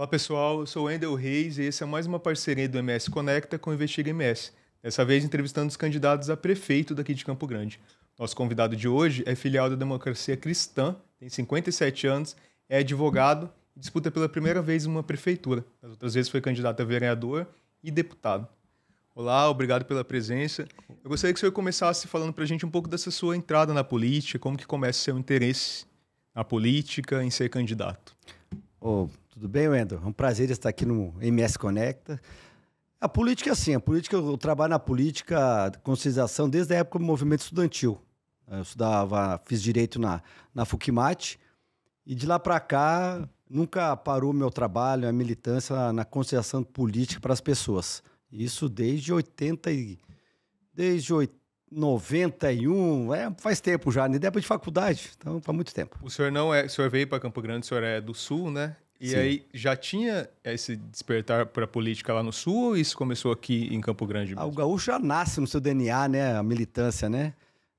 Olá pessoal, eu sou Wendel Reis e esse é mais uma parceria do MS Conecta com o Investiga MS. Dessa vez entrevistando os candidatos a prefeito daqui de Campo Grande. Nosso convidado de hoje é filial da Democracia Cristã, tem 57 anos, é advogado e disputa pela primeira vez uma prefeitura. As outras vezes foi candidato a vereador e deputado. Olá, obrigado pela presença. Eu gostaria que o senhor começasse falando para a gente um pouco dessa sua entrada na política, como que começa seu interesse na política, em ser candidato. Oh, tudo bem, Wendel? É um prazer estar aqui no MS Conecta. A política, sim, a política, eu trabalho na política, conscientização, desde a época do movimento estudantil. Eu estudava, fiz direito na, na FUCMAT, e de lá para cá nunca parou meu trabalho, a militância na conscientização política para as pessoas. Isso desde 80 e, desde 91, é, faz tempo já, nem né? época de faculdade, então faz muito tempo. O senhor não é, o senhor veio para Campo Grande, o senhor é do Sul, né? E Sim. aí já tinha esse despertar para a política lá no Sul ou isso começou aqui em Campo Grande? Ah, o gaúcho já nasce no seu DNA, né? A militância, né?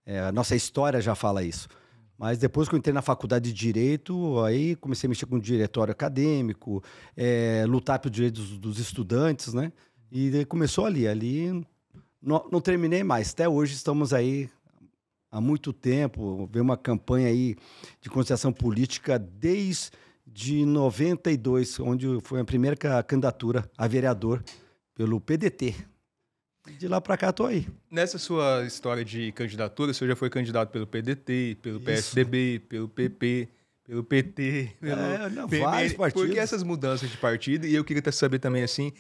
É, a nossa história já fala isso. Mas depois que eu entrei na faculdade de Direito, aí comecei a mexer com o diretório acadêmico, é, lutar pelo direito dos, dos estudantes, né? E começou ali. Ali não, não, terminei mais. Até hoje estamos aí há muito tempo. Vem uma campanha aí de conciliação política desde 92, onde foi a primeira candidatura a vereador pelo PDT. De lá para cá estou aí. Nessa sua história de candidatura, você já foi candidato pelo PDT, pelo Isso. PSDB, pelo PP, pelo PT, pelo é, não, vários partidos. Por que essas mudanças de partido? E eu queria saber também assim,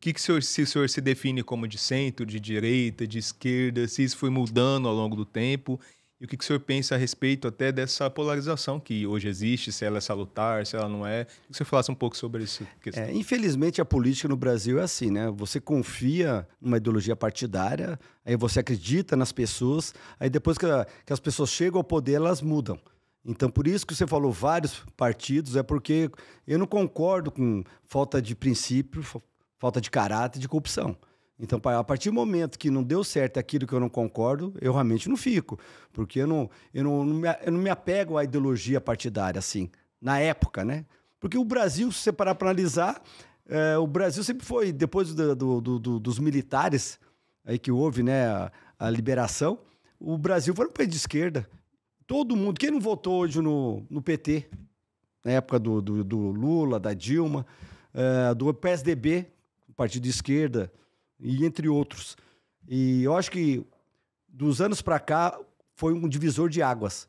que, que o senhor, se o senhor se define como de centro, de direita, de esquerda, se isso foi mudando ao longo do tempo, e o que, que o senhor pensa a respeito até dessa polarização que hoje existe, se ela é salutar, se ela não é. Que o senhor falasse um pouco sobre isso. É, infelizmente, a política no Brasil é assim, né? Você confia numa ideologia partidária, aí você acredita nas pessoas, aí depois que, a, que as pessoas chegam ao poder, elas mudam. Então, por isso que você falou vários partidos, é porque eu não concordo com falta de princípio, falta de caráter de corrupção. Então, a partir do momento que não deu certo aquilo que eu não concordo, eu realmente não fico. Porque eu não, eu não, me, eu não me apego à ideologia partidária, assim, na época, né? Porque o Brasil, se você parar para analisar, é, o Brasil sempre foi, depois do, do, do, dos militares, aí que houve né, a, a, liberação, o Brasil foi um país de esquerda. Todo mundo, quem não votou hoje no, no PT, na época do, do, do Lula, da Dilma, é, do PSDB, partido de esquerda, e entre outros. E eu acho que dos anos para cá foi um divisor de águas.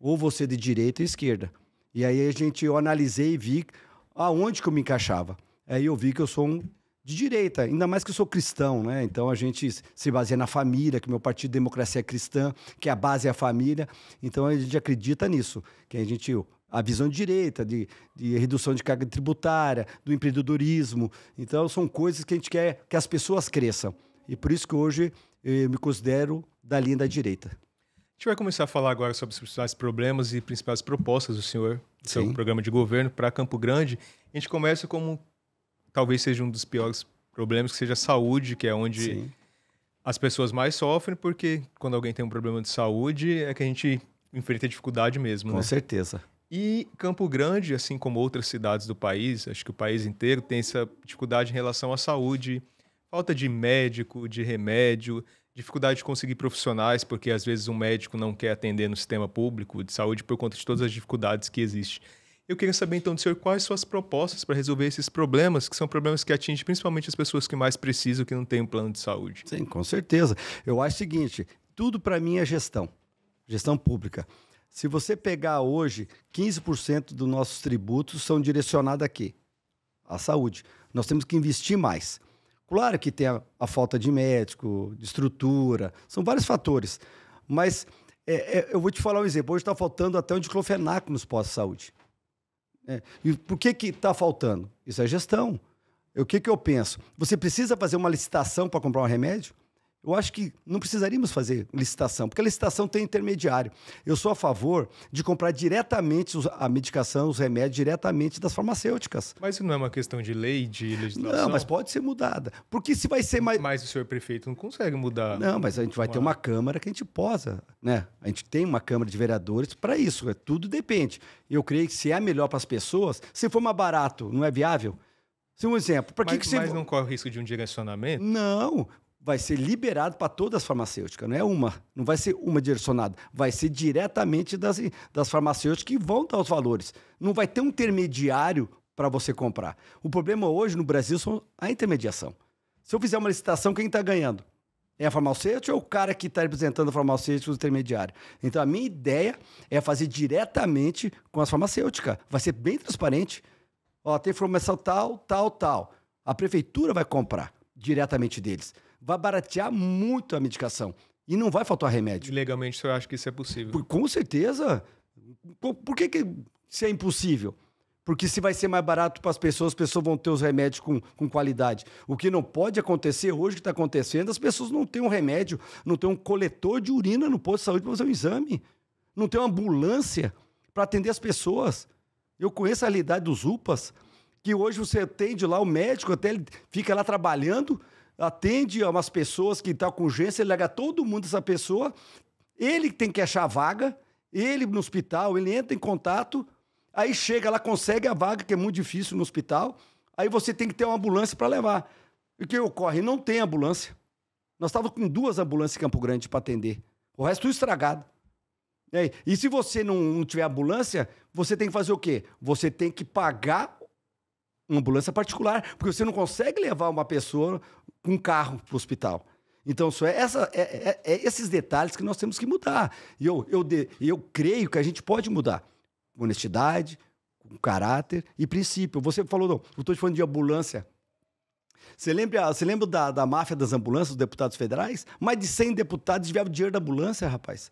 Ou você de direita ou esquerda. E aí a gente, eu analisei e vi aonde que eu me encaixava. Aí eu vi que eu sou um de direita, ainda mais que eu sou cristão, né? Então a gente se baseia na família, que meu partido Democracia é Cristã, que a base é a família. Então a gente acredita nisso, que a gente a visão de direita, de, de redução de carga tributária, do empreendedorismo. Então, são coisas que a gente quer que as pessoas cresçam. E por isso que hoje eu me considero da linha da direita. A gente vai começar a falar agora sobre os principais problemas e principais propostas do senhor, do seu programa de governo para Campo Grande. A gente começa como talvez seja um dos piores problemas, que seja a saúde, que é onde Sim. as pessoas mais sofrem, porque quando alguém tem um problema de saúde é que a gente enfrenta dificuldade mesmo. Com né? certeza. E Campo Grande, assim como outras cidades do país, acho que o país inteiro tem essa dificuldade em relação à saúde, falta de médico, de remédio, dificuldade de conseguir profissionais, porque às vezes um médico não quer atender no sistema público de saúde por conta de todas as dificuldades que existem. Eu queria saber então do senhor quais são as propostas para resolver esses problemas, que são problemas que atingem principalmente as pessoas que mais precisam, que não têm um plano de saúde. Sim, com certeza. Eu acho o seguinte: tudo para mim é gestão, gestão pública. Se você pegar hoje, 15% dos nossos tributos são direcionados aqui, à saúde. Nós temos que investir mais. Claro que tem a, a falta de médico, de estrutura, são vários fatores. Mas é, é, eu vou te falar um exemplo. Hoje está faltando até um diclofenaco nos postos de saúde. É, e por que está faltando? Isso é gestão. O que, que eu penso? Você precisa fazer uma licitação para comprar um remédio? Eu acho que não precisaríamos fazer licitação, porque a licitação tem intermediário. Eu sou a favor de comprar diretamente a medicação, os remédios, diretamente das farmacêuticas. Mas isso não é uma questão de lei, de legislação? Não, mas pode ser mudada. Porque se vai ser mais. Mas o senhor prefeito não consegue mudar. Não, mas a gente vai uma... ter uma Câmara que a gente posa, né? A gente tem uma Câmara de Vereadores para isso. É, tudo depende. Eu creio que se é melhor para as pessoas, se for mais barato, não é viável? Se um exemplo, para que, que você. Mas não corre o risco de um direcionamento? Não vai ser liberado para todas as farmacêuticas, não é uma, não vai ser uma direcionada, vai ser diretamente das, das farmacêuticas que vão dar os valores. Não vai ter um intermediário para você comprar. O problema hoje no Brasil são a intermediação. Se eu fizer uma licitação, quem está ganhando? É a farmacêutica ou o cara que está representando a farmacêutica, os intermediários? Então, a minha ideia é fazer diretamente com as farmacêuticas. Vai ser bem transparente. Ó, tem informação tal, tal, tal. A prefeitura vai comprar diretamente deles vai baratear muito a medicação. E não vai faltar remédio. Legalmente, o senhor acha que isso é possível? Por, com certeza. Por, por que, que isso é impossível? Porque se vai ser mais barato para as pessoas, as pessoas vão ter os remédios com, com qualidade. O que não pode acontecer hoje, que está acontecendo, as pessoas não têm um remédio, não têm um coletor de urina no posto de saúde para fazer um exame. Não tem uma ambulância para atender as pessoas. Eu conheço a realidade dos UPAs, que hoje você atende lá, o médico até ele fica lá trabalhando, atende umas pessoas que estão tá com urgência, ele lega todo mundo essa pessoa, ele tem que achar a vaga, ele no hospital, ele entra em contato, aí chega lá, consegue a vaga, que é muito difícil no hospital, aí você tem que ter uma ambulância para levar. O que ocorre? Não tem ambulância. Nós estávamos com duas ambulâncias em Campo Grande para atender. O resto tudo estragado. E, e se você não, não tiver ambulância, você tem que fazer o quê? Você tem que pagar ambulância particular, porque você não consegue levar uma pessoa com um carro para o hospital. Então, é, essa, é, é, é, esses detalhes que nós temos que mudar. E eu, eu, de, eu creio que a gente pode mudar. Honestidade, com caráter e princípio. Você falou, não, eu estou falando de ambulância. Você lembra, você lembra da, da máfia das ambulâncias, dos deputados federais? Mais de 100 deputados desviavam dinheiro da ambulância, rapaz.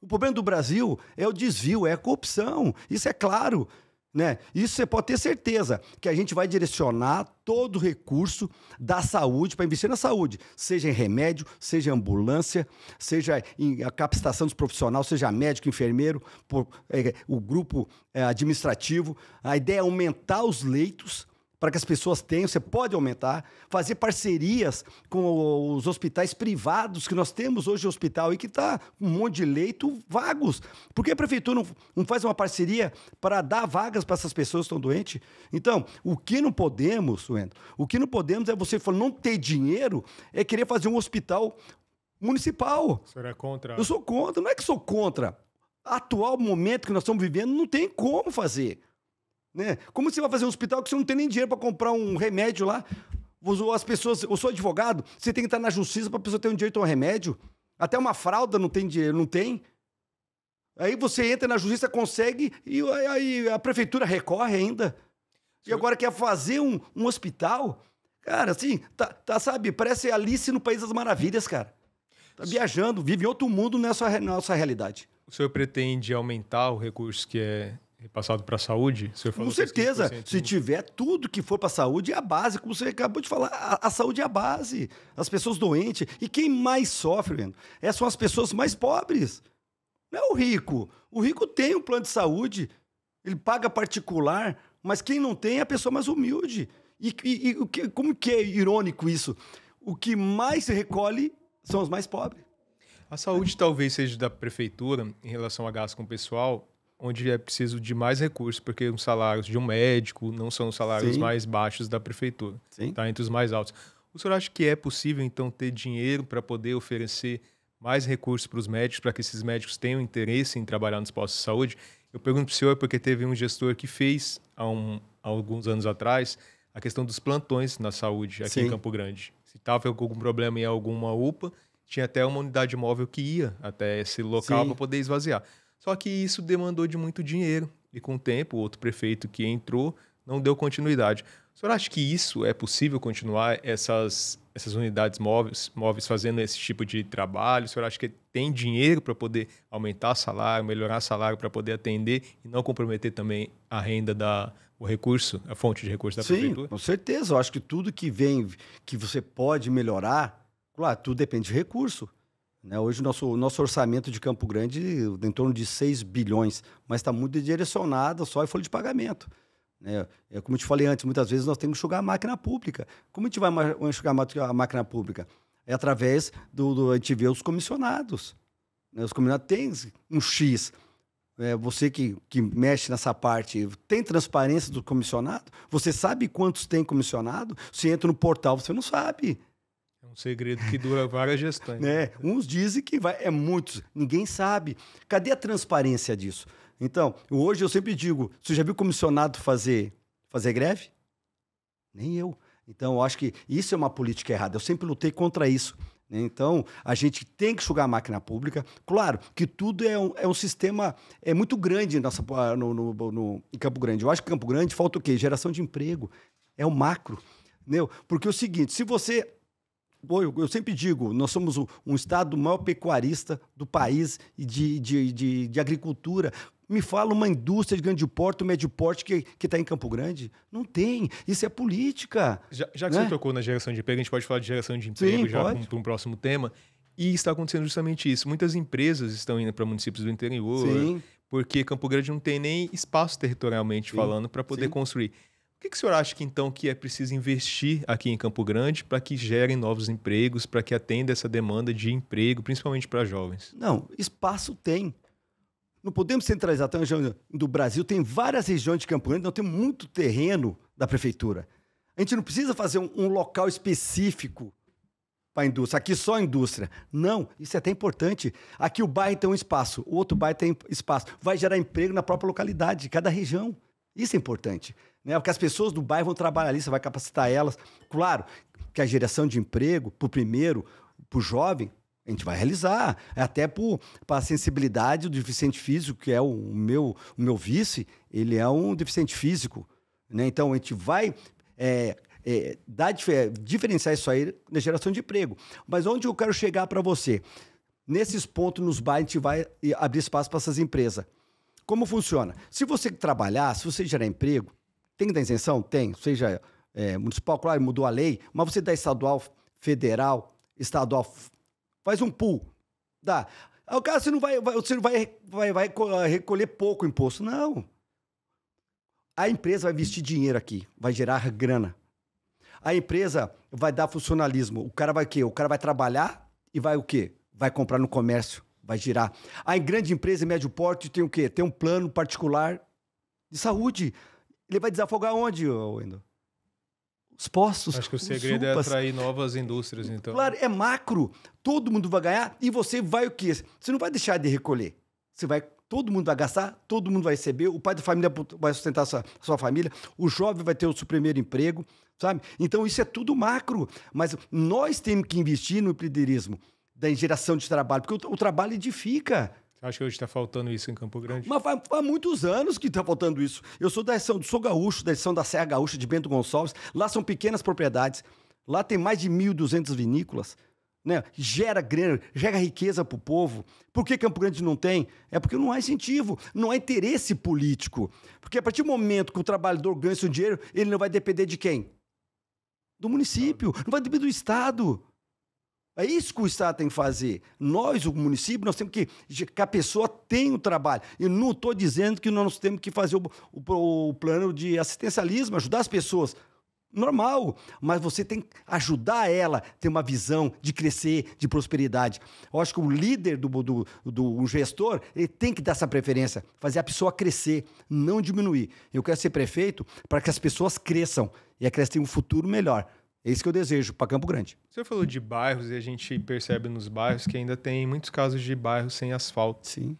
O problema do Brasil é o desvio, é a corrupção. Isso é claro. Né? Isso você pode ter certeza que a gente vai direcionar todo o recurso da saúde para investir na saúde, seja em remédio, seja em ambulância, seja em a capacitação dos profissionais, seja médico, enfermeiro, por, é, o grupo é, administrativo. A ideia é aumentar os leitos para que as pessoas tenham, você pode aumentar, fazer parcerias com os hospitais privados, que nós temos hoje hospital e que está um monte de leito vagos. Por que a prefeitura não, não faz uma parceria para dar vagas para essas pessoas que estão doentes? Então, o que não podemos, Wendel, o que não podemos é você falar, não ter dinheiro, é querer fazer um hospital municipal. O senhor é contra? Eu sou contra, não é que sou contra. Atual momento que nós estamos vivendo, não tem como fazer. Né? Como você vai fazer um hospital que você não tem nem dinheiro para comprar um remédio lá? As pessoas, eu sou advogado, você tem que estar na justiça para a pessoa ter um direito a um remédio. Até uma fralda não tem dinheiro, não tem. Aí você entra na justiça, consegue, e aí a prefeitura recorre ainda. E agora quer fazer um, um hospital. Cara, assim, tá, tá, sabe, parece Alice no País das Maravilhas, cara. Tá viajando, vive em outro mundo nessa nossa realidade. O senhor pretende aumentar o recurso que é repassado para a saúde? Com certeza. Se tiver tudo que for para a saúde, é a base. Como você acabou de falar, a, a, saúde é a base. As pessoas doentes. E quem mais sofre, vendo? É, são as pessoas mais pobres. Não é o rico. O rico tem um plano de saúde, ele paga particular, mas quem não tem é a pessoa mais humilde. E, e, e que, como que é irônico isso? O que mais se recolhe são os mais pobres. A saúde talvez seja da prefeitura em relação a gasto com o pessoal, onde é preciso de mais recursos, porque os salários de um médico não são os salários Sim. mais baixos da prefeitura. Está entre os mais altos. O senhor acha que é possível, então, ter dinheiro para poder oferecer mais recursos para os médicos, para que esses médicos tenham interesse em trabalhar nos postos de saúde? Eu pergunto para o senhor porque teve um gestor que fez, há, um, há alguns anos atrás, a questão dos plantões na saúde aqui Sim. em Campo Grande. Se estava com algum problema em alguma UPA, tinha até uma unidade móvel que ia até esse local para poder esvaziar. Só que isso demandou de muito dinheiro. E com o tempo, o outro prefeito que entrou não deu continuidade. O senhor acha que isso é possível continuar essas, essas unidades móveis, móveis fazendo esse tipo de trabalho? O senhor acha que tem dinheiro para poder aumentar salário, melhorar salário para poder atender e não comprometer também a renda da o recurso, a fonte de recurso da Sim, prefeitura? com certeza. Eu acho que tudo que vem, que você pode melhorar, Claro, tudo depende de recurso. Né? Hoje o nosso, nosso orçamento de Campo Grande é em torno de 6 bilhões, mas está muito direcionado só em folha de pagamento. Né? É, como eu te falei antes, muitas vezes nós temos que enxugar a máquina pública. Como a gente vai enxugar a máquina pública? É através do, do a gente os comissionados. Né? Os comissionados têm um X. É, você que, que mexe nessa parte, tem transparência do comissionado? Você sabe quantos tem comissionado? Se entra no portal, você não sabe. Um segredo que dura várias gestões. né? Uns dizem que vai, é muitos, ninguém sabe. Cadê a transparência disso? Então, hoje eu sempre digo: você já viu comissionado fazer, fazer greve? Nem eu. Então, eu acho que isso é uma política errada. Eu sempre lutei contra isso. Né? Então, a gente tem que sugar a máquina pública. Claro que tudo é um, é um sistema é muito grande nossa, no, no, no, em Campo Grande. Eu acho que Campo Grande falta o quê? Geração de emprego. É o macro. Entendeu? Porque é o seguinte, se você eu, eu sempre digo, nós somos um, um estado maior pecuarista do país e de, de, de, de, agricultura. Me fala uma indústria de grande porte, médio porte que está em Campo Grande? Não tem. Isso é política. Já, já que né? você tocou na geração de emprego, a gente pode falar de geração de emprego Sim, já para um próximo tema. E está acontecendo justamente isso. Muitas empresas estão indo para municípios do interior, Sim. porque Campo Grande não tem nem espaço territorialmente Sim. falando para poder Sim. construir que, que o senhor acha que então que é preciso investir aqui em Campo Grande para que gerem novos empregos, para que atenda essa demanda de emprego, principalmente para jovens? Não, espaço tem. Não podemos centralizar até região do Brasil, tem várias regiões de Campo Grande, nós temos muito terreno da prefeitura. A gente não precisa fazer um, um local específico para a indústria, aqui só a indústria. Não, isso é até importante. Aqui o bairro tem um espaço, o outro bairro tem espaço. Vai gerar emprego na própria localidade, de cada região. Isso é importante. Né? Porque as pessoas do bairro vão trabalhar ali, você vai capacitar elas. Claro que a geração de emprego, para o primeiro, para o jovem, a gente vai realizar. Até para a sensibilidade do deficiente físico, que é o, meu, o meu vice, ele é um deficiente físico. Né? Então, a gente vai é, é, dar, diferenciar isso aí na geração de emprego. Mas onde eu quero chegar para você? Nesses pontos, nos bairros, a gente vai abrir espaço para essas empresas. Como funciona? Se você trabalhar, se você gerar emprego, tem que dar isenção? Tem. Seja é, municipal, claro, mudou a lei, mas você dá estadual, federal, estadual, faz um pool. Dá. O cara, você não vai, você não vai, vai, vai recolher pouco imposto. Não. A empresa vai investir dinheiro aqui, vai gerar grana. A empresa vai dar funcionalismo. O cara vai o quê? O cara vai trabalhar e vai o quê? Vai comprar no comércio vai girar. A grande empresa, médio porte, tem o quê? Tem um plano particular de saúde. Ele vai desafogar onde, Wendel? Os postos. Acho que o segredo é atrair novas indústrias, então. Claro, é macro. Todo mundo vai ganhar e você vai o quê? Você não vai deixar de recolher. Você vai, todo mundo vai gastar, todo mundo vai receber, o pai da família vai sustentar a sua, a sua família, o jovem vai ter o seu primeiro emprego, sabe? Então isso é tudo macro. Mas nós temos que investir no empreendedorismo da geração de trabalho, porque o, o trabalho edifica. Acha que hoje está faltando isso em Campo Grande? Mas faz, faz muitos anos que está faltando isso. Eu sou da edição, sou gaúcho, da edição da Serra Gaúcha de Bento Gonçalves. Lá são pequenas propriedades. Lá tem mais de 1.200 vinícolas. Né? Gera grana, gera riqueza para o povo. Por que Campo Grande não tem? É porque não há incentivo, não há interesse político. Porque a partir do momento que o trabalhador ganha seu dinheiro, ele não vai depender de quem? Do município, não vai depender do Estado. É isso que o Estado tem que fazer. Nós, o município, nós temos que. que a pessoa tem o trabalho. Eu não estou dizendo que nós temos que fazer o, o, o, plano de assistencialismo, ajudar as pessoas. Normal, mas você tem que ajudar ela a ter uma visão de crescer, de prosperidade. Eu acho que o líder do, do, do gestor ele tem que dar essa preferência, fazer a pessoa crescer, não diminuir. Eu quero ser prefeito para que as pessoas cresçam e a tenham um futuro melhor. É isso que eu desejo para Campo Grande. O senhor falou de bairros e a gente percebe nos bairros que ainda tem muitos casos de bairros sem asfalto. Sim.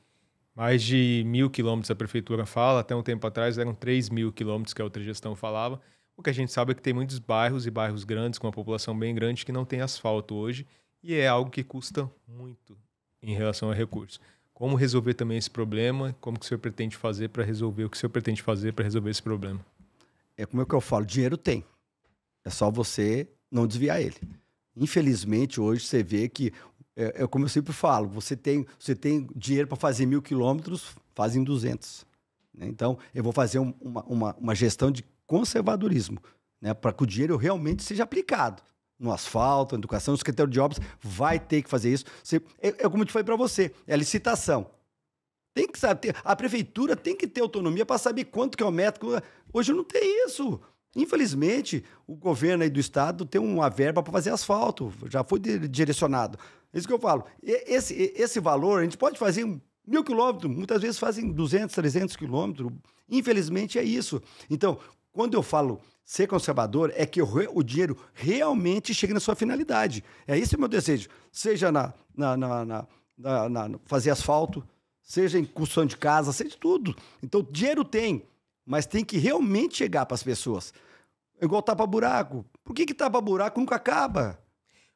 Mais de mil quilômetros a prefeitura fala, até um tempo atrás eram três mil quilômetros que a outra gestão falava. O que a gente sabe é que tem muitos bairros e bairros grandes, com uma população bem grande, que não tem asfalto hoje, e é algo que custa muito em relação a recursos. Como resolver também esse problema? Como que o senhor pretende fazer para resolver? O que o senhor pretende fazer para resolver esse problema? É como é que eu falo, dinheiro tem. É só você não desviar ele. Infelizmente, hoje você vê que, é, é como eu sempre falo, você tem, você tem dinheiro para fazer mil quilômetros, fazem 200. Né? Então, eu vou fazer um, uma, uma, uma, gestão de conservadorismo, né? para que o dinheiro realmente seja aplicado. no asfalto, na educação, o secretário de obras vai ter que fazer isso. Você, é, é como eu te falei para você, é licitação. Tem que saber, a prefeitura tem que ter autonomia para saber quanto que é o metro. Hoje não tem isso. Infelizmente, o governo aí do estado tem uma verba para fazer asfalto, já foi direcionado. É isso que eu falo. Esse, esse valor, a gente pode fazer mil quilômetros, muitas vezes fazem 200, 300 quilômetros. Infelizmente é isso. Então, quando eu falo ser conservador, é que o, o dinheiro realmente chegue na sua finalidade. É esse o meu desejo. Seja na, na, na, na, na fazer asfalto, seja em construção de casa, seja tudo. Então, dinheiro tem, mas tem que realmente chegar para as pessoas. É igual tapa-buraco. Por que, que tapa-buraco nunca acaba?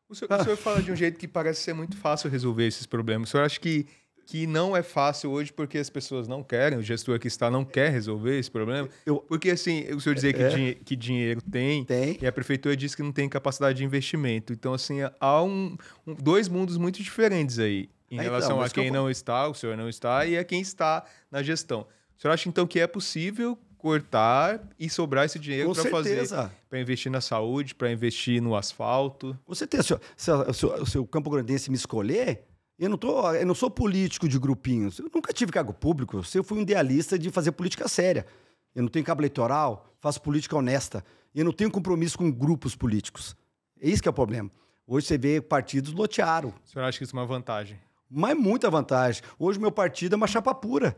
O senhor, o senhor fala de um jeito que parece ser muito fácil resolver esses problemas. O senhor acha que que não é fácil hoje porque as pessoas não querem, o gestor que está não quer resolver esse problema. Eu, porque, assim, o senhor dizer que, é, dinhe que dinheiro tem, tem, e a prefeitura diz que não tem capacidade de investimento. Então, assim, há um, um dois mundos muito diferentes aí em ah, relação então, a quem não está, o senhor não está, e a quem está na gestão. O senhor acha, então, que é possível cortar e sobrar esse dinheiro para fazer para investir na saúde, para investir no asfalto. Com certeza. Se, se, se, se o Campo Grandense me escolher, eu não, tô, eu não sou político de grupinhos. Eu nunca tive cargo público. Eu fui um idealista de fazer política séria. Eu não tenho cabo eleitoral, faço política honesta. Eu não tenho compromisso com grupos políticos. É isso que é o problema. Hoje você vê partidos lotearam. O senhor acha que isso é uma vantagem? Mas muita vantagem. Hoje meu partido é uma chapa pura.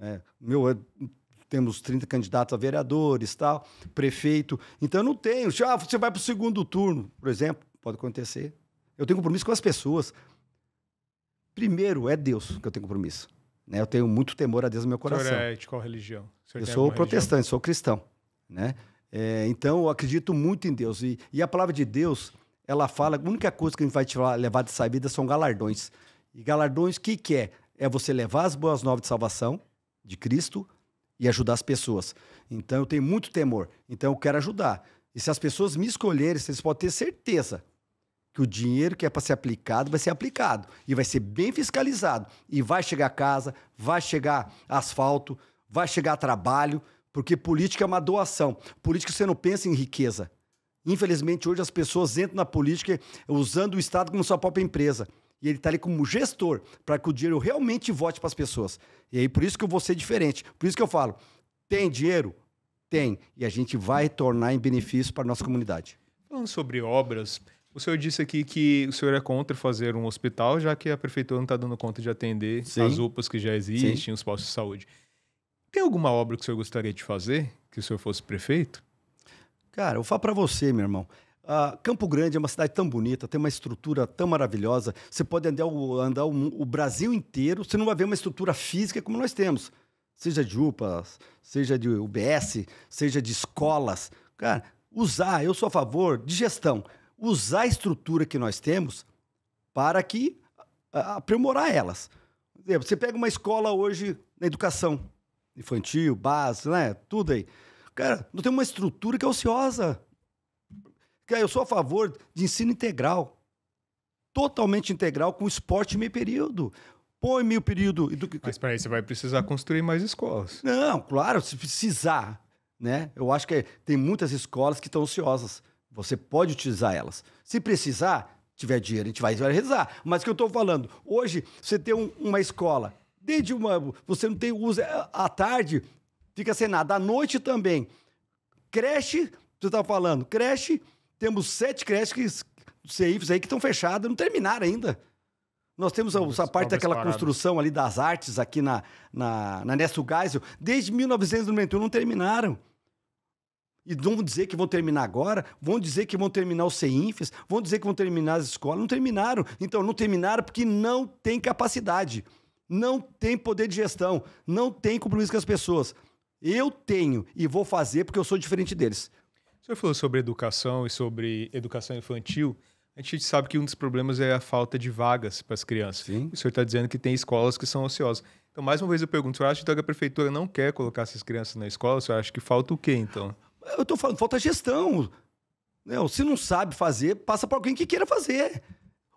É, meu, temos 30 candidatos a vereadores, tal, prefeito. Então eu não tenho. Ah, você vai para o segundo turno, por exemplo. Pode acontecer. Eu tenho compromisso com as pessoas. Primeiro, é Deus que eu tenho compromisso. Né? Eu tenho muito temor a Deus no meu coração. O senhor é de qual religião? Eu sou protestante, religião? sou cristão. Né? É, então, eu acredito muito em Deus. E, e, a palavra de Deus, ela fala, a única coisa que a gente vai te levar dessa vida são galardões. E galardões, o que, que é? É você levar as boas novas de salvação de Cristo e ajudar as pessoas. Então, eu tenho muito temor. Então, eu quero ajudar. E se as pessoas me escolherem, vocês podem ter certeza que o dinheiro que é para ser aplicado vai ser aplicado e vai ser bem fiscalizado e vai chegar casa, vai chegar asfalto, vai chegar trabalho, porque política é uma doação. Política você não pensa em riqueza. Infelizmente hoje as pessoas entram na política usando o Estado como sua própria empresa. E ele está ali como gestor para que o dinheiro realmente vote para as pessoas. E aí por isso que eu vou ser diferente. Por isso que eu falo, tem dinheiro? Tem. E a gente vai tornar em benefício para a nossa comunidade. Falando sobre obras, o senhor disse aqui que o senhor é contra fazer um hospital, já que a prefeitura não está dando conta de atender Sim. as UPAs que já existem, Sim. os postos de saúde. Tem alguma obra que o senhor gostaria de fazer, que o senhor fosse prefeito? Cara, eu falar para você, meu irmão. Uh, Campo Grande é uma cidade tão bonita, tem uma estrutura tão maravilhosa. Você pode andar, o, andar o, o Brasil inteiro, você não vai ver uma estrutura física como nós temos. Seja de UPAs, seja de UBS, seja de escolas. Cara, usar, eu sou a favor de gestão usar a estrutura que nós temos para que aprimorar elas. Você pega uma escola hoje na educação infantil, base, né? Tudo aí. Cara, não tem uma estrutura que é ociosa. Eu sou a favor de ensino integral. Totalmente integral com esporte meio período. Põe meio período. Mas para isso você vai precisar construir mais escolas. Não, claro, se precisar. Né? Eu acho que tem muitas escolas que estão ociosas. Você pode utilizar elas. Se precisar, tiver dinheiro, a gente vai rezar. Mas o que eu estou falando, hoje você tem um, uma escola, desde uma. Você não tem uso à tarde, fica sem nada. À noite também. Creche, você está falando, creche, temos sete creches CEIFs aí que estão fechadas, não terminaram ainda. Nós temos essa parte daquela construção ali das artes aqui na, na, na Nesto Geisel, desde 1991 não terminaram. E vão dizer que vão terminar agora, vão dizer que vão terminar os CEINFES, vão dizer que vão terminar as escolas. Não terminaram. Então, não terminaram porque não tem capacidade, não tem poder de gestão, não tem compromisso com as pessoas. Eu tenho e vou fazer porque eu sou diferente deles. O senhor falou sobre educação e sobre educação infantil. A gente sabe que um dos problemas é a falta de vagas para as crianças. Sim. O senhor está dizendo que tem escolas que são ociosas. Então, mais uma vez eu pergunto, o senhor acha que a prefeitura não quer colocar essas crianças na escola? O senhor acha que falta o quê, então? Eu estou falando, falta gestão. Não, se não sabe fazer, passa para alguém que queira fazer.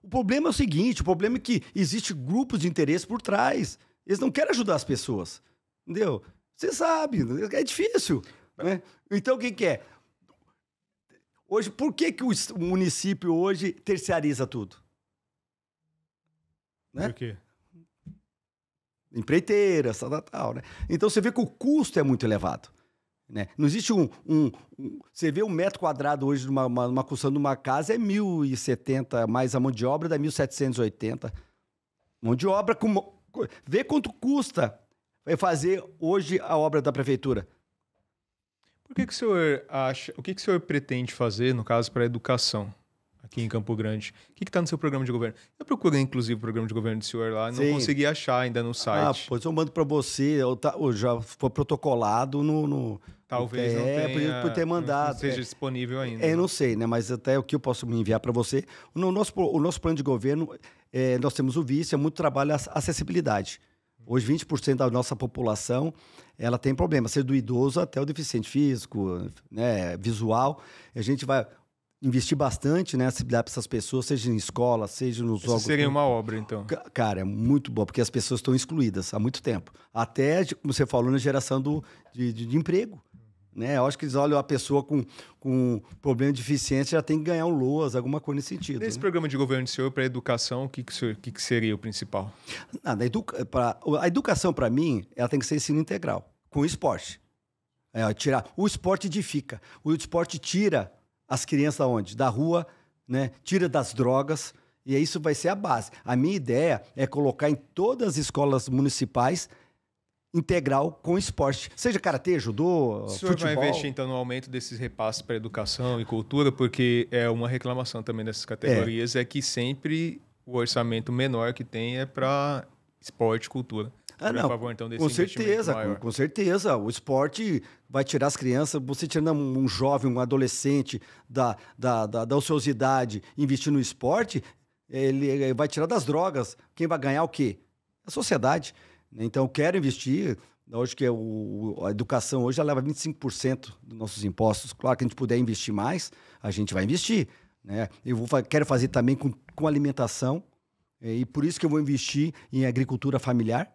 O problema é o seguinte: o problema é que existe grupos de interesse por trás. Eles não querem ajudar as pessoas. Entendeu? Você sabe, é difícil. Né? Então o que, que é? Hoje, por que, que o município hoje terciariza tudo? Né? Por quê? Empreiteira, tal, né? Então você vê que o custo é muito elevado. Né? Não existe um, um, um, Você vê um metro quadrado hoje numa uma, uma construção de uma casa é 1.070, mais a mão de obra dá 1.780. Mão de obra com. Vê quanto custa fazer hoje a obra da prefeitura. Por que, que o senhor acha. O que, que o senhor pretende fazer, no caso, para a educação? aqui em Campo Grande. O que está no seu programa de governo? Eu procurei, inclusive, o programa de governo do senhor lá, não Sim. consegui achar ainda no site. Ah, pois eu mando para você, eu, tá, eu já foi protocolado no... no Talvez no, não é, tenha, por ter mandado. Não esteja é, disponível ainda. É, não sei, né? Mas até o que eu posso me enviar para você. No nosso, o nosso plano de governo, é, nós temos o vice, é muito trabalho a acessibilidade. Hoje, 20% da nossa população ela tem problema, seja do idoso até o deficiente físico, né, visual. A gente vai investir bastante né, para essas pessoas, seja em escola, seja nos Isso órgãos. seria uma obra, então. Cara, é muito bom, porque as pessoas estão excluídas há muito tempo. Até, como você falou, na geração do, de, de, de emprego. Né? Eu acho que eles olham a pessoa com, com problema de deficiência já tem que ganhar um LOAS, alguma coisa nesse sentido. Nesse né? programa de governo do senhor para a educação, o que, que, que seria o principal? Nada, a, educa, pra, a educação, para mim, ela tem que ser ensino integral, com esporte. É, tirar, o esporte edifica. O esporte tira as crianças onde? Da rua, né? Tira das drogas. E isso vai ser a base. A minha ideia é colocar em todas as escolas municipais integral com esporte, seja karatê, judô, o senhor futebol. vai investir então no aumento desses repasses para educação e cultura, porque é uma reclamação também dessas categorias é, é que sempre o orçamento menor que tem é para esporte e cultura. Ah, não. Favor, então, com certeza, com, com, certeza. O esporte vai tirar as crianças, você tirando um jovem, um adolescente da, da, da, da ociosidade, investir no esporte, ele vai tirar das drogas. Quem vai ganhar o quê? A sociedade. Então, eu quero investir. Hoje que é o, a educação hoje ela leva 25% dos nossos impostos. Claro que a gente puder investir mais, a gente vai investir. Né? Eu vou, quero fazer também com, com alimentação. E por isso que eu vou investir em agricultura familiar.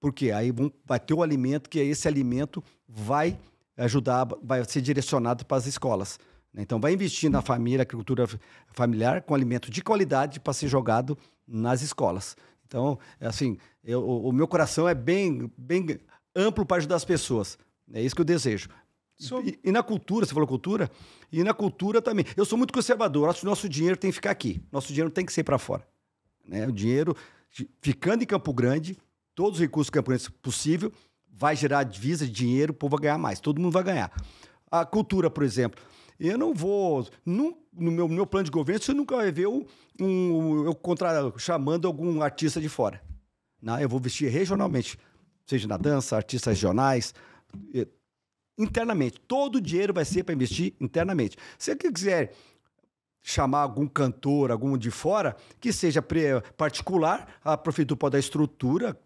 Porque aí vão, vai ter o alimento, que esse alimento vai ajudar, vai ser direcionado para as escolas. Né? Então, vai investir na família, agricultura familiar, com alimento de qualidade para ser jogado nas escolas. Então, é assim, eu, o meu coração é bem, bem amplo para ajudar as pessoas. É isso que eu desejo. E, e, na cultura, você falou cultura? E na cultura também. Eu sou muito conservador. Acho que o nosso dinheiro tem que ficar aqui. Nosso dinheiro tem que ser para fora. Né? O dinheiro, ficando em Campo Grande, todos os recursos camponeses possível, vai gerar divisa de dinheiro, o povo vai ganhar mais, todo mundo vai ganhar. A cultura, por exemplo, eu não vou. no meu, meu plano de governo, você nunca vai ver um, um, eu contra, chamando algum artista de fora. Né? eu vou vestir regionalmente, seja na dança, artistas regionais, internamente. Todo o dinheiro vai ser para investir internamente. Se você quiser chamar algum cantor, algum de fora, que seja particular, a prefeitura pode dar estrutura,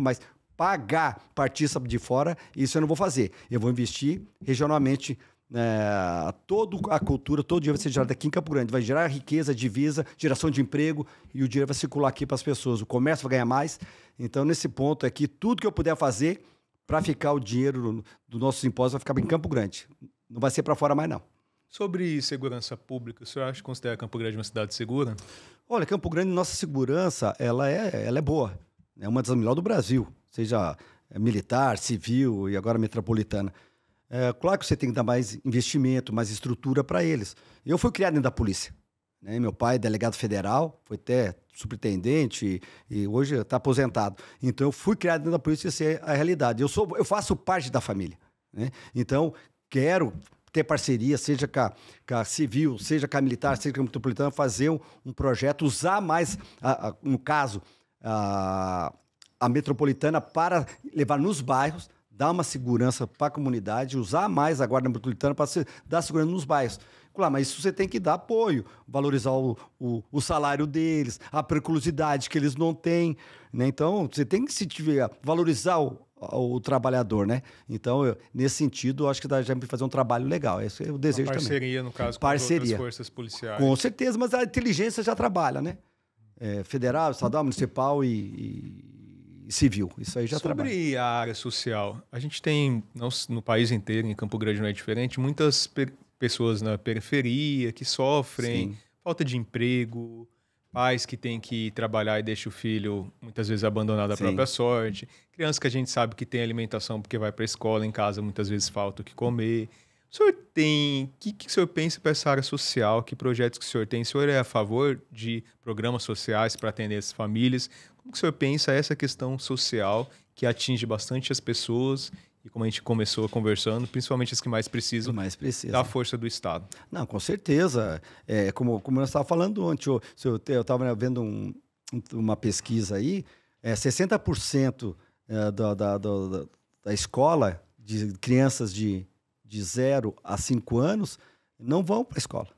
mas pagar partista de fora, isso eu não vou fazer. Eu vou investir regionalmente é, toda a cultura, todo dia vai ser gerado aqui em Campo Grande. Vai gerar riqueza, divisa, geração de emprego e o dinheiro vai circular aqui para as pessoas. O comércio vai ganhar mais. Então, nesse ponto aqui, tudo que eu puder fazer para ficar o dinheiro do, nossos impostos vai ficar em Campo Grande. Não vai ser para fora mais, não. Sobre segurança pública, o senhor acha que considera Campo Grande uma cidade segura? Olha, Campo Grande, nossa segurança, ela é, ela é boa. É uma das melhores do Brasil, seja militar, civil e agora metropolitana. É, claro que você tem que dar mais investimento, mais estrutura para eles. Eu fui criado dentro da polícia. Né? Meu pai é delegado federal, foi até superintendente e, e hoje está aposentado. Então eu fui criado dentro da polícia, essa é a realidade. Eu, sou, eu faço parte da família. Né? Então quero ter parceria, seja com a, com a, civil, seja com a militar, seja com a metropolitana, fazer um, um projeto, usar mais, a, a, no caso, a, a metropolitana para levar nos bairros, dar uma segurança para a comunidade, usar mais a guarda metropolitana para dar segurança nos bairros. Claro, mas isso você tem que dar apoio, valorizar o, o, o, salário deles, a periculosidade que eles não têm. Né? Então, você tem que se tiver, valorizar o, o trabalhador, né? Então, eu, nesse sentido, eu acho que dá já fazer um trabalho legal. Esse é o desejo Uma parceria, também. no caso, parceria. com as forças policiais. Com certeza, mas a inteligência já trabalha, né? É, federal, estadual, municipal e, e, civil. Isso aí já Sobre trabalha. Sobre a área social, a gente tem, no país inteiro, em Campo Grande não é diferente, muitas pessoas na periferia que sofrem, Sim. falta de emprego, pais que têm que trabalhar e deixam o filho muitas vezes abandonado à Sim. própria sorte, crianças que a gente sabe que tem alimentação porque vai para a escola, em casa muitas vezes falta o que comer. O senhor tem. O que, que o senhor pensa para essa área social? Que projetos que o senhor tem? O senhor é a favor de programas sociais para atender essas famílias? Como que o senhor pensa essa questão social que atinge bastante as pessoas e como a gente começou conversando, principalmente as que mais precisam mais precisa. da força do Estado. Não, com certeza. É, como, como nós estávamos falando antes, eu estava vendo um, uma pesquisa aí, é, 60% é, da, da, da, da escola, de crianças de, de 0 a 5 anos, não vão para a escola.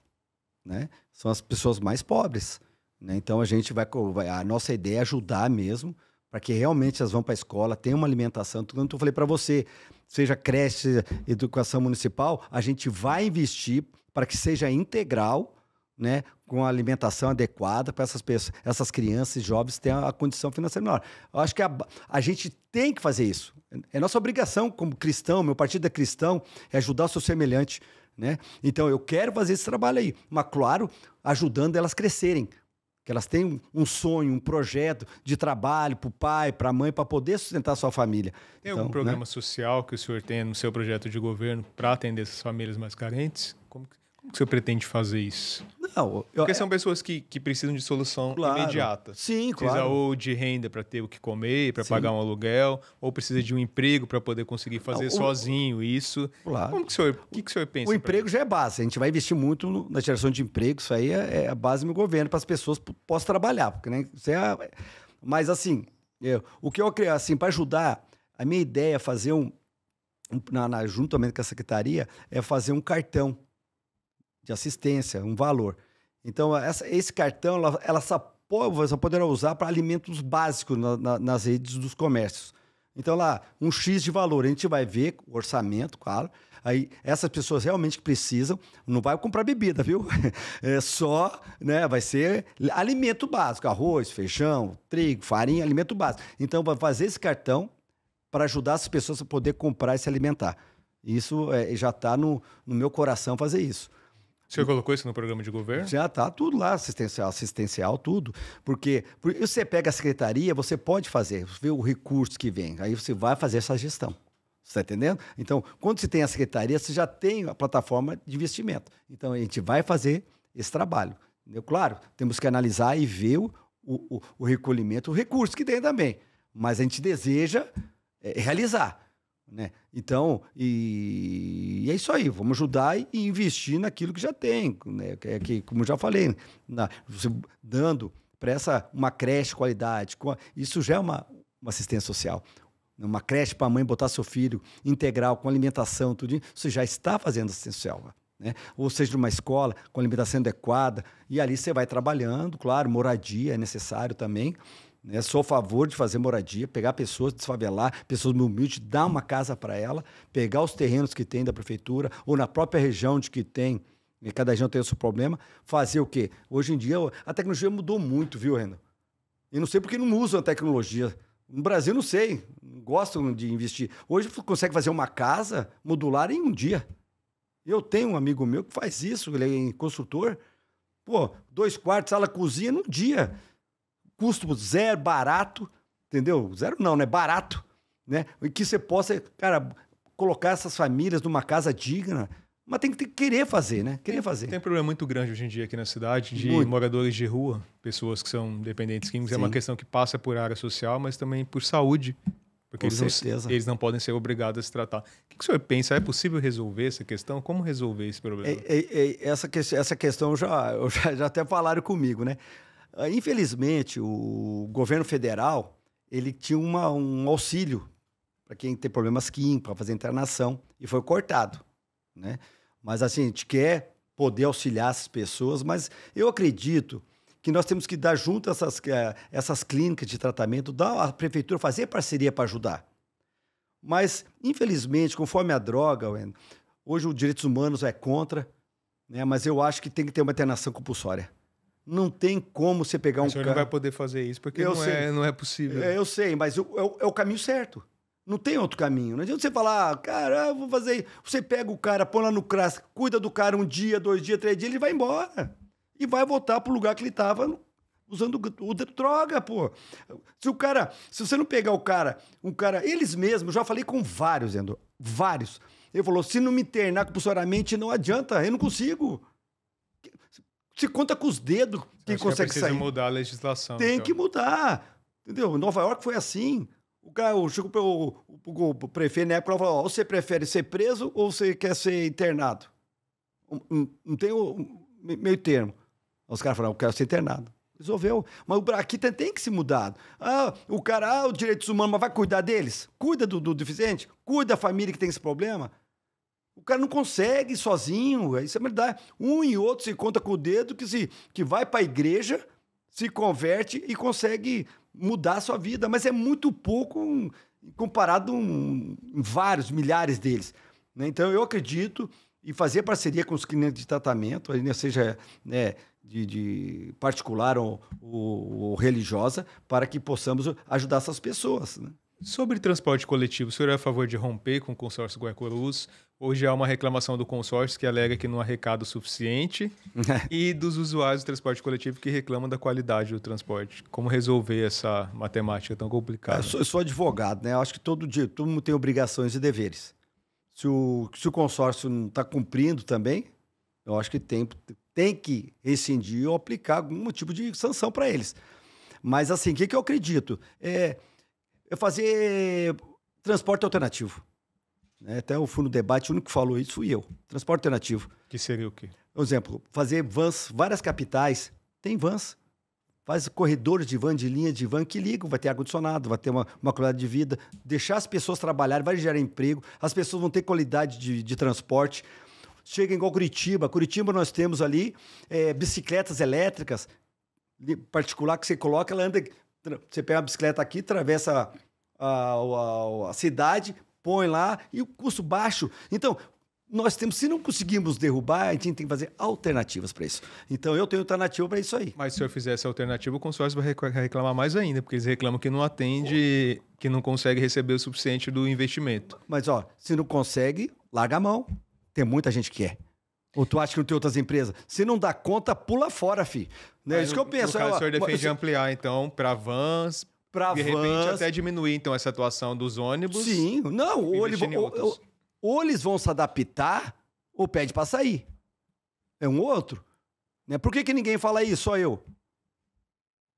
Né? São as pessoas mais pobres. Né? Então a gente vai, a nossa ideia é ajudar mesmo para que realmente elas vão para a escola, tenham uma alimentação. Tudo eu falei para você, seja creche, educação municipal, a gente vai investir para que seja integral, né, com a alimentação adequada para essas pessoas, essas crianças e jovens terem a condição financeira melhor. Eu acho que a, a gente tem que fazer isso. É nossa obrigação como cristão, meu partido é cristão, é ajudar o seu semelhante. Né? Então eu quero fazer esse trabalho aí, mas claro, ajudando elas crescerem, que elas têm um sonho, um projeto de trabalho para o pai, para a mãe, para poder sustentar a sua família. Tem então, algum programa né? social que o senhor tenha no seu projeto de governo para atender essas famílias mais carentes? Como que, que o senhor pretende fazer isso? Não, eu, Porque são pessoas que, que precisam de solução claro. imediata. Sim, precisa claro. ou de renda para ter o que comer, para pagar um aluguel, ou precisa de um emprego para poder conseguir fazer o, sozinho isso. Claro. Como que o senhor, o que, que o senhor pensa? O emprego já é base. A gente vai investir muito na geração de emprego. Isso aí é, é a base do meu governo para as pessoas possam trabalhar. Porque, né, isso é, mas assim, eu, o que eu criar assim para ajudar, a minha ideia é fazer um, na, na, juntamente com a secretaria, é fazer um cartão de assistência, um valor. Então, essa, esse cartão, ela, ela só, só poderá usar para alimentos básicos na, na, nas redes dos comércios. Então, lá, um X de valor, a gente vai ver o orçamento, claro. Aí, essas pessoas realmente que precisam, não vai comprar bebida, viu? É só, né? Vai ser alimento básico: arroz, feijão, trigo, farinha, alimento básico. Então, vai fazer esse cartão para ajudar as pessoas a poder comprar e se alimentar. Isso é, já está no, no meu coração fazer isso. O senhor colocou isso no programa de governo? Já está tudo lá, assistencial, assistencial, tudo. Porque, porque você pega a secretaria, você pode fazer, vê o recurso que vem, aí você vai fazer essa gestão. Você está entendendo? Então, quando você tem a secretaria, você já tem a plataforma de investimento. Então, a gente vai fazer esse trabalho. Entendeu? Claro, temos que analisar e ver o, o, o recolhimento, o recurso que tem também. Mas a gente deseja é, realizar. Né? Então, e, e, é isso aí, vamos ajudar e investir naquilo que já tem, né? que, é que, como já falei, na, dando para essa uma creche de qualidade, isso já é uma, uma assistência social. Uma creche para a mãe botar seu filho integral, com alimentação, tudo isso já está fazendo assistência social. Né? Ou seja, uma escola com alimentação adequada, e ali você vai trabalhando, claro, moradia é necessário também, né? Sou a favor de fazer moradia, pegar pessoas, desfavelar, pessoas humildes, dar uma casa para ela, pegar os terrenos que tem da prefeitura ou na própria região de que tem, e cada região tem o seu problema, fazer o quê? Hoje em dia a tecnologia mudou muito, viu, Renan? E não sei porque não usam a tecnologia. No Brasil, não sei, gostam de investir. Hoje consegue fazer uma casa modular em um dia. Eu tenho um amigo meu que faz isso, ele é construtor. Pô, dois quartos, sala, cozinha, num dia custo zero, barato, entendeu? Zero não, né? Barato, né? E que você possa, cara, colocar essas famílias numa casa digna, mas tem que ter, querer fazer, né? Querer fazer. Tem um problema muito grande hoje em dia aqui na cidade de muito. moradores de rua, pessoas que são dependentes químicos. Sim. É uma questão que passa por área social, mas também por saúde. Porque eles não, eles não, podem ser obrigados a se tratar. O que, que o senhor pensa? É possível resolver essa questão? Como resolver esse problema? É, é, é, essa, essa questão já, já, já até falaram comigo, né? Ah, infelizmente, o governo federal ele tinha uma, um auxílio para quem tem problemas químicos, para fazer internação, e foi cortado. Né? Mas assim, a gente quer poder auxiliar essas pessoas, mas eu acredito que nós temos que dar junto essas, eh, essas clínicas de tratamento, dar a prefeitura fazer parceria para ajudar. Mas, infelizmente, conforme a droga, hoje os direitos humanos é contra, né? mas eu acho que tem que ter uma internação compulsória. Não tem como você pegar um cara. O senhor não vai poder fazer isso porque não é, não é possível. É, eu sei, mas é, o, é o caminho certo. Não tem outro caminho. Não adianta você falar, ah, cara, eu vou fazer. Você pega o cara, põe lá no CRAS, cuida do cara um dia, dois dias, três dias, ele vai embora. E vai voltar pro lugar que ele estava usando o droga, pô. Se o cara, se você não pegar o cara, um cara, eles mesmos, já falei com vários, Endo, vários. Ele falou: se não me internar compulsoriamente, não adianta, eu não consigo. Se conta com os dedos quem Acho consegue que sair. mudar a legislação. Tem então. que mudar. Entendeu? Nova York foi assim. O cara o, chegou pro, o, o prefeito na época e falou: ó, você prefere ser preso ou você quer ser internado? Não, não tem o meio termo. Os caras falaram: eu quero ser internado. Resolveu. Mas aqui tem, tem, que se mudar. Ah, o cara, ah, os direitos humanos, mas vai cuidar deles? Cuida do, do deficiente? Cuida da família que tem esse problema? O cara não consegue sozinho. Isso é verdade. Um e outro se conta com o dedo que, se, que vai para a igreja, se converte e consegue mudar a sua vida. Mas é muito pouco comparado em vários, milhares deles. Né? Então eu acredito e fazer parceria com os clientes de tratamento, seja né, de, de, particular ou, ou, ou, religiosa, para que possamos ajudar essas pessoas. Né? Sobre transporte coletivo, o senhor é a favor de romper com o consórcio Guarcorus? Hoje há uma reclamação do consórcio que alega que não há recado suficiente e dos usuários do transporte coletivo que reclamam da qualidade do transporte. Como resolver essa matemática tão complicada? Eu sou, eu sou advogado, né? Eu acho que todo dia todo mundo tem obrigações e deveres. Se o, se o consórcio não está cumprindo também, eu acho que tem, tem que rescindir ou aplicar algum tipo de sanção para eles. Mas assim, o que, que eu acredito? É, é fazer transporte alternativo. Né? Até eu fui no debate, o único que falou isso fui eu. Transporte alternativo. Que seria o quê? Por exemplo, fazer vans, várias capitais, tem vans. Faz corredores de van, de linha de van que ligam, vai ter ar-condicionado, vai ter uma, uma qualidade de vida, deixar as pessoas trabalharem, vai gerar emprego, as pessoas vão ter qualidade de, de transporte. Chega igual Curitiba. Curitiba nós temos ali é, bicicletas elétricas, particular que você coloca, ela anda. Você pega a bicicleta aqui, atravessa a, a, a cidade, põe lá e o custo baixo. Então, nós temos, se não conseguimos derrubar, a gente tem que fazer alternativas para isso. Então eu tenho alternativa para isso aí. Mas se eu fizer essa alternativa, o consórcio vai reclamar mais ainda, porque eles reclamam que não atende, que não consegue receber o suficiente do investimento. Mas ó, se não consegue, larga a mão. Tem muita gente que quer. Ou tu acha que não tem outras empresas? Se não dá conta, pula fora, fi. Não é isso que eu penso. No caso, o senhor defende ampliar, então, para vans, para de repente até diminuir então essa atuação dos ônibus. Sim, não, ou, ele, ou, ou, eles vão se adaptar ou pede para sair. É um ou outro. Né? Por que, que ninguém fala isso, só eu?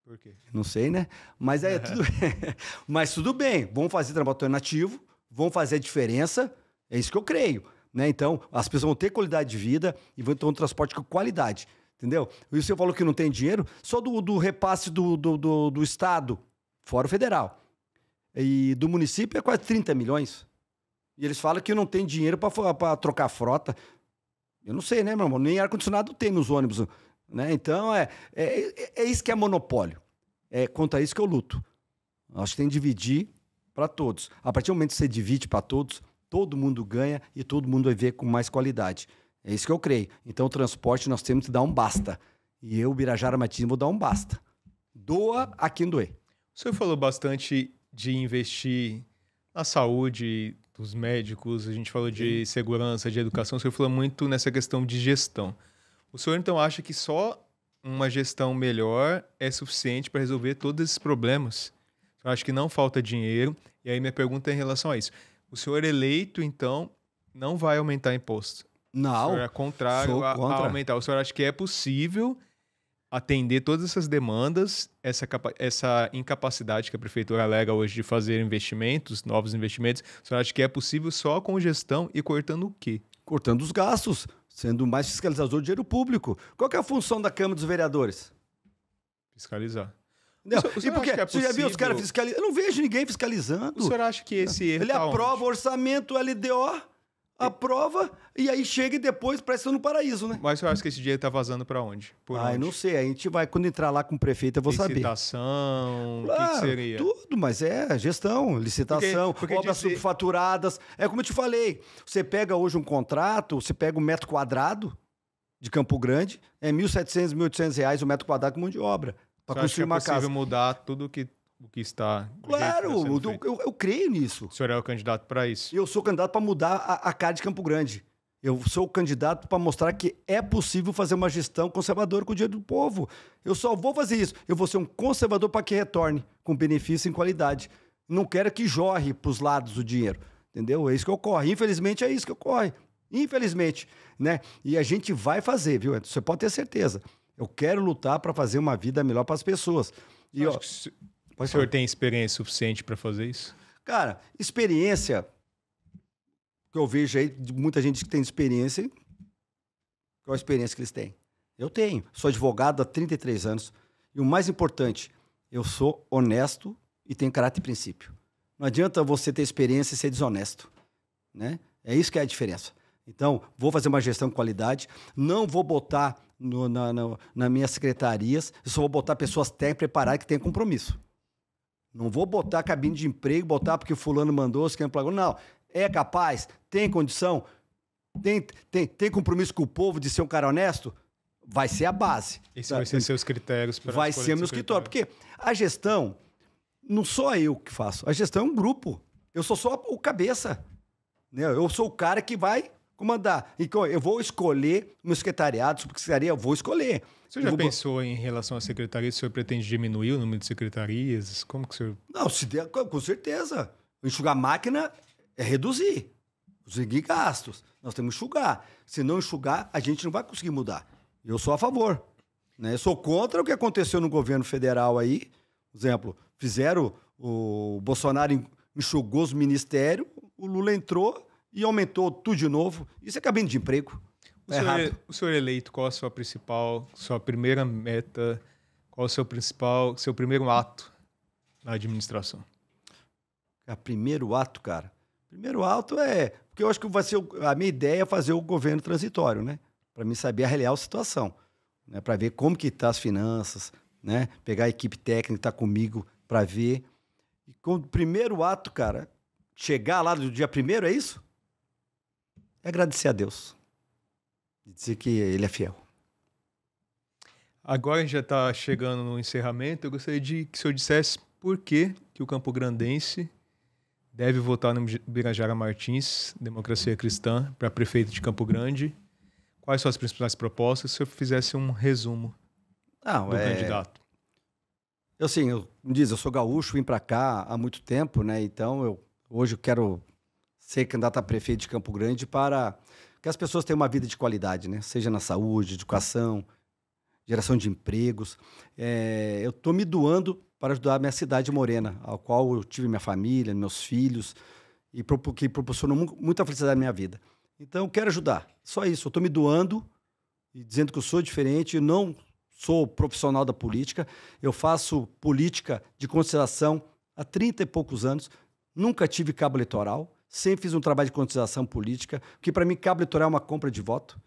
Por quê? Não sei, né? Mas é tudo Mas tudo bem, vamos fazer trabalho alternativo, vão fazer a diferença, é isso que eu creio. Né? Então, as pessoas vão ter qualidade de vida e vão ter um transporte com qualidade. Entendeu? E você falou que não tem dinheiro, só do, do repasse do, do, do, do Estado fora o federal. E do município é quase 30 milhões. E eles falam que não tem dinheiro para trocar frota. Eu não sei, né, meu irmão? Nem ar-condicionado tem nos ônibus. Né? Então, é, é, é isso que é monopólio. É contra isso que eu luto. Acho que tem que dividir para todos. A partir do momento que você divide para todos, todo mundo ganha e todo mundo vai ver com mais qualidade. É isso que eu creio. Então, o transporte nós temos que dar um basta. E eu, Birajara Martins, vou dar um basta. Doa a quem doer. O senhor falou bastante de investir na saúde dos médicos, a gente falou de segurança, de educação, o senhor falou muito nessa questão de gestão. O senhor então acha que só uma gestão melhor é suficiente para resolver todos esses problemas? Eu acho que não falta dinheiro. E aí minha pergunta é em relação a isso. O senhor eleito, então, não vai aumentar imposto? Não. O senhor é contrário a, a aumentar. O senhor acha que é possível atender todas essas demandas, essa, essa incapacidade que a prefeitura alega hoje de fazer investimentos, novos investimentos, você acha que é possível só com gestão e cortando o quê? Cortando os gastos, sendo mais fiscalizador do dinheiro público. Qual é a função da Câmara dos Vereadores? Fiscalizar. Não, você, e porque é você já viu os caras fiscalizando? Eu não vejo ninguém fiscalizando. O senhor acha que esse erro Ele tá aprova onde? o orçamento LDO, aprova e aí chega e depois presta no paraíso, né? Mas eu acho que esse dinheiro tá vazando para onde? Por ah, onde? não sei. A gente vai, quando entrar lá com o prefeito, eu vou licitação, saber. Licitação, o que, que, seria? Tudo, mas é gestão, licitação, porque, porque obras disse... subfaturadas. É como eu te falei, você pega hoje um contrato, você pega um metro quadrado de Campo Grande, é 1.700, 1.800 reais o metro quadrado com mão de obra. Para construir uma casa. é possível mudar tudo que o que está. Claro, eu, eu, eu, creio nisso. O senhor é o candidato para isso? Eu sou candidato para mudar a, a cara de Campo Grande. Eu sou o candidato para mostrar que é possível fazer uma gestão conservadora com o dinheiro do povo. Eu só vou fazer isso. Eu vou ser um conservador para que retorne com benefício e qualidade. Não quero que jorre para os lados o dinheiro. Entendeu? É isso que ocorre. Infelizmente, é isso que ocorre. Infelizmente. Né? E a gente vai fazer, viu? Você pode ter certeza. Eu quero lutar para fazer uma vida melhor para as pessoas. E, ó, o senhor tem experiência suficiente para fazer isso? Cara, experiência que eu vejo aí de muita gente que tem experiência. Qual a experiência que eles têm? Eu tenho. Sou advogado há 33 anos. E o mais importante, eu sou honesto e tenho caráter e princípio. Não adianta você ter experiência e ser desonesto. Né? É isso que é a diferença. Então, vou fazer uma gestão de qualidade, não vou botar no, na, na, nas minhas secretarias, eu só vou botar pessoas técnicas preparadas que têm compromisso. Não vou botar cabine de emprego, botar porque fulano mandou, se quer plagou. Não, é capaz, tem condição, tem, tem, tem compromisso com o povo de ser um cara honesto, vai ser a base. Esses vai ser seus critérios para Vai ser meu escritório, porque a gestão não sou eu que faço, a gestão é um grupo. Eu sou só o cabeça. Né? Eu sou o cara que vai comandar. E eu vou escolher meu secretariado, subsecretaria, eu vou escolher. Você já vou... pensou em relação à secretaria, o senhor pretende diminuir o número de secretarias? Como que o senhor... Não, se der, com certeza. Enxugar máquina é reduzir. Conseguir gastos. Nós temos que enxugar. Se não enxugar, a gente não vai conseguir mudar. Eu sou a favor. Né? Eu sou contra o que aconteceu no governo federal aí. Por exemplo, fizeram o Bolsonaro enxugou os ministérios, o Lula entrou e aumentou tudo de novo. Isso é cabine de emprego. O, é senhor, o senhor eleito, qual a sua principal, sua primeira meta, qual o seu principal, seu primeiro ato na administração? O primeiro ato, cara. Primeiro ato é. Porque eu acho que vai ser. A minha ideia é fazer o governo transitório, né? Para mim saber a real situação. Né? Para ver como que tá as finanças, né? Pegar a equipe técnica que está comigo para ver. E com o primeiro ato, cara, chegar lá do dia primeiro, é isso? É agradecer a Deus. E dizer que Ele é fiel. Agora a gente já está chegando no encerramento. Eu gostaria de que o senhor dissesse por que, que o Campo Grandense deve votar no Birajara Martins, Democracia Cristã, para prefeito de Campo Grande. Quais são as principais propostas? Se eu fizesse um resumo Não, do é... candidato. Eu, assim, eu, diz, eu sou gaúcho, vim para cá há muito tempo, né? Então, eu, hoje eu quero ser candidato a prefeito de Campo Grande para que as pessoas tenham uma vida de qualidade, né? Seja na saúde, educação, geração de empregos. É, eu estou me doando para ajudar a minha cidade morena, ao qual eu tive minha família, meus filhos, e que proporcionou muita felicidade na minha vida. Então, eu quero ajudar. Só isso. Eu estou me doando e dizendo que eu sou diferente, eu não sou profissional da política. Eu faço política de consideração há 30 e poucos anos. Nunca tive cabo eleitoral sempre fiz um trabalho de cotização política, porque para mim cabo eleitoral é uma compra de voto.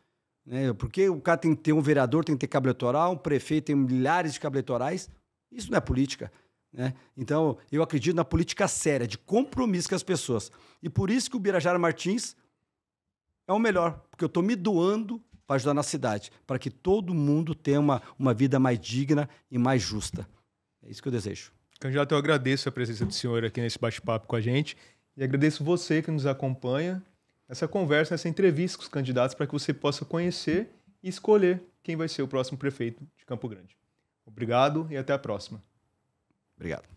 Né? Porque o cara tem que ter um vereador, tem que ter cabo eleitoral, um prefeito tem milhares de cabo eleitorais. Isso não é política. Né? Então, eu acredito na política séria, de compromisso com as pessoas. E por isso que o Birajara Martins é o melhor, porque eu estou me doando para ajudar na cidade, para que todo mundo tenha uma, uma vida mais digna e mais justa. É isso que eu desejo. Candidato, eu agradeço a presença do senhor aqui nesse bate-papo com a gente. E agradeço você que nos acompanha nessa conversa, nessa entrevista com os candidatos, para que você possa conhecer e escolher quem vai ser o próximo prefeito de Campo Grande. Obrigado e até a próxima. Obrigado.